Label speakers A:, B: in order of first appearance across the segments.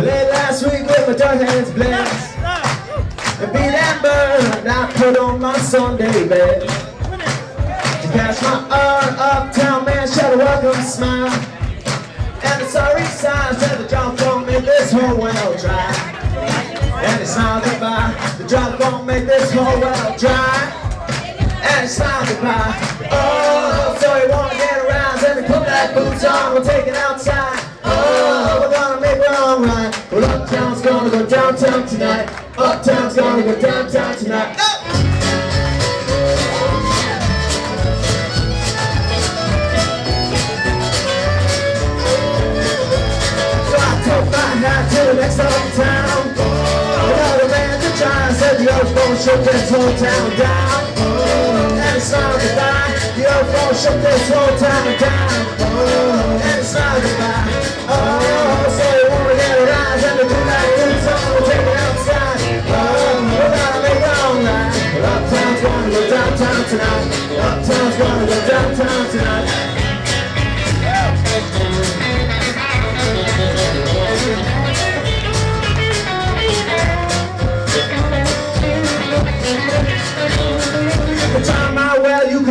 A: last week with my dark hands blessed. And be that bird I put on my Sunday best. To catch my art, uptown man, shout a welcome smile. And the sorry signs that the drop won't make this whole world dry. And it's smile goodbye, the drop won't make this whole world dry. And it's smile goodbye. Oh, so you wanna get around, let me put that boots on, we'll take it outside. Downtown tonight. Uptown's gonna go downtown tonight. So I took my hat to the next uptown. Another man to try said the old shut this whole town down. And it's not goodbye. The old shut this whole town down.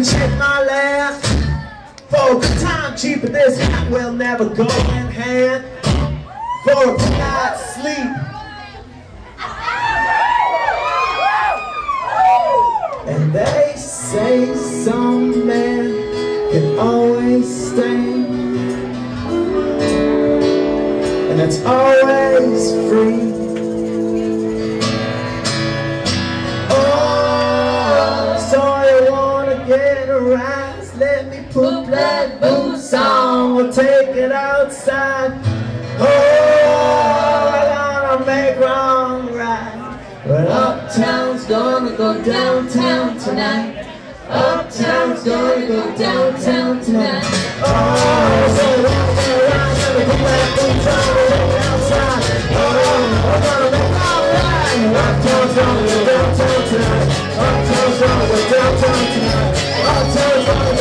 A: Check my laugh. For a time cheap, but this hat will never go in hand. For a good sleep. And they say some men can always stay. And it's always free. Oh, so you wanna get a rise? Let me put black boots on. We'll take it outside. Oh, we're gonna make wrong right. But uptown's gonna go downtown tonight. Uptown's gonna go downtown tonight. Oh, so round around, round, and we might be traveling outside. Oh, we're gonna make all right. Uptown's gonna go downtown tonight. Uptown's gonna go downtown tonight. Uptown's gonna go